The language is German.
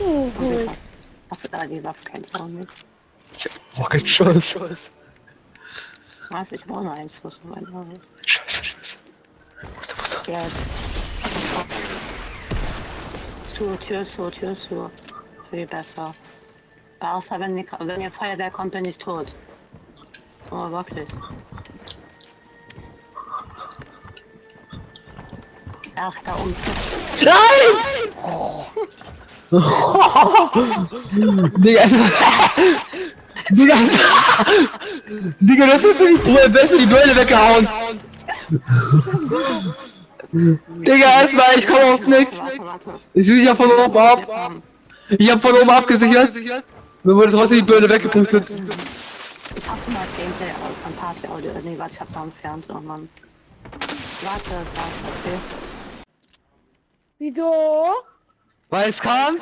Oh, cool. Hast du da die Waffe? Du auch nicht. Ich hab keinen Schuss. Was? Ich brauche nur eins, was mein Name ist. Scheiße, scheiße. Wo ist der, wo ist der? Jetzt. Zu, Tür zu, Tür zu. Viel besser. Außer wenn, die, wenn ihr Feuerwehr kommt, bin ich tot. Oh, wirklich. Ach, da unten. Digga, Digga, Digga, das ist für die Ruhe besser die Bälle weggehauen. Digga, erstmal, ich komme aus nix. Ich sehe ja von oben ab. Ich hab von oben abgesichert. Mir wurde trotzdem die Bälle weggepustet. Ich hab mal Gameplay aus von Party Audio. Nee, warte, ich hab's entfernt. Oh Mann. Warte, warte, okay. Wieso? Let's come.